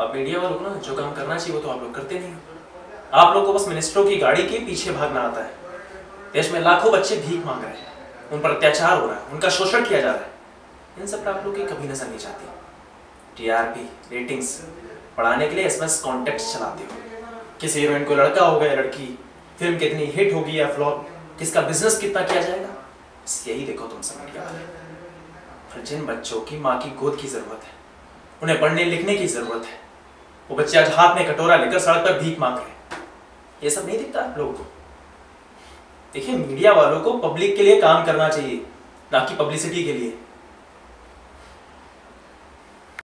अब मीडिया वालों को ना, जो काम करना चाहिए वो तो आप लोग करते नहीं आप लोग को बस मिनिस्टरों की गाड़ी के पीछे भागना आता है। देश में लाखों बच्चे भीख मांग रहे हैं। उन पर अत्याचार हो रहा है। उनका शोषण किया जा रहा है। इन सब पर आप लोग की कभी नज़र नहीं जाती। टीआरपी रेटिंग्स बढ़ाने के लिए एसएमएस कॉन्टेक्ट चलाते हो। किस हीरोइन को लड़का होगा या लड़की फ़िल्म कितनी हिट होगी या फ्लॉप किसका बिज़नेस कितना किया जाएगा? बस यही देखो तुम मीडिया वाले और जिन बच्चों की माँ की गोद की ज़रूरत है, उन्हें पढ़ने लिखने की ज़रूरत है। वो बच्चे आज हाथ में कटोरा लेकर सड़क पर भीख मांग रहे ये सब नहीं दिखता आप लोगों को। देखिए, मीडिया वालों को पब्लिक के लिए काम करना चाहिए, ना कि पब्लिसिटी के लिए।